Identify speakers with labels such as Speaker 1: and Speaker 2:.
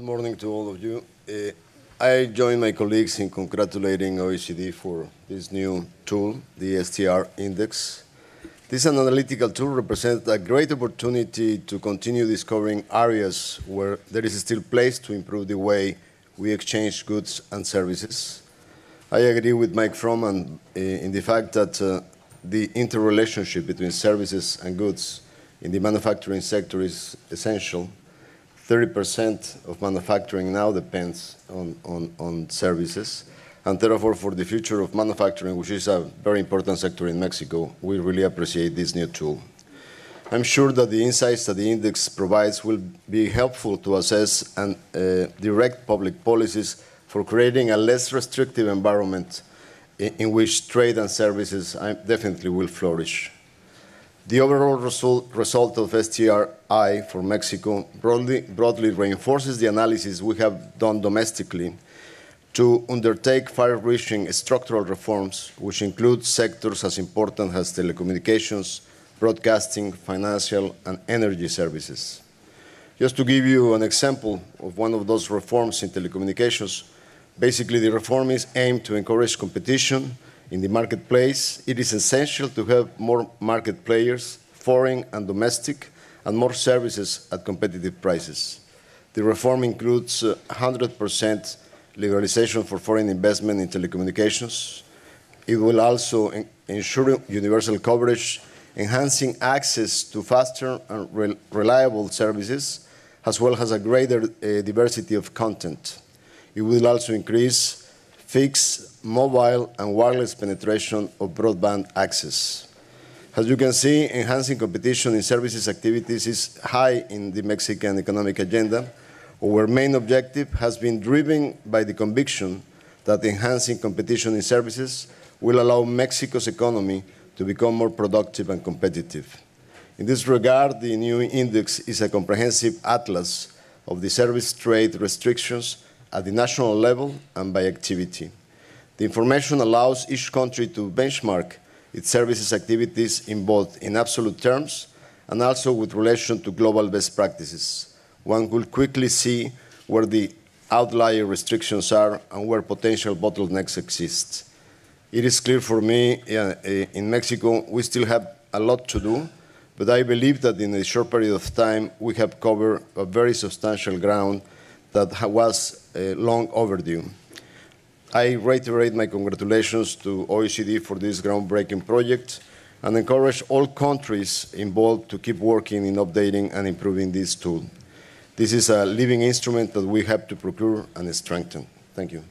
Speaker 1: to all of you. Uh, I join my colleagues in congratulating OECD for this new tool, the STR Index. This analytical tool represents a great opportunity to continue discovering areas where there is still place to improve the way we exchange goods and services. I agree with Mike Froman uh, in the fact that uh, the interrelationship between services and goods in the manufacturing sector is essential 30% of manufacturing now depends on, on, on services. And therefore, for the future of manufacturing, which is a very important sector in Mexico, we really appreciate this new tool. I'm sure that the insights that the index provides will be helpful to assess and uh, direct public policies for creating a less restrictive environment in, in which trade and services uh, definitely will flourish. The overall result, result of STRI for Mexico broadly, broadly reinforces the analysis we have done domestically to undertake far-reaching structural reforms, which include sectors as important as telecommunications, broadcasting, financial, and energy services. Just to give you an example of one of those reforms in telecommunications, basically the reform is aimed to encourage competition in the marketplace, it is essential to have more market players, foreign and domestic, and more services at competitive prices. The reform includes 100% uh, legalization for foreign investment in telecommunications. It will also ensure universal coverage, enhancing access to faster and re reliable services, as well as a greater uh, diversity of content. It will also increase fixed, mobile, and wireless penetration of broadband access. As you can see, enhancing competition in services activities is high in the Mexican economic agenda. Our main objective has been driven by the conviction that enhancing competition in services will allow Mexico's economy to become more productive and competitive. In this regard, the new index is a comprehensive atlas of the service trade restrictions at the national level and by activity. The information allows each country to benchmark its services activities in both in absolute terms and also with relation to global best practices. One will quickly see where the outlier restrictions are and where potential bottlenecks exist. It is clear for me uh, in Mexico we still have a lot to do, but I believe that in a short period of time we have covered a very substantial ground that was uh, long overdue. I reiterate my congratulations to OECD for this groundbreaking project and encourage all countries involved to keep working in updating and improving this tool. This is a living instrument that we have to procure and strengthen. Thank you.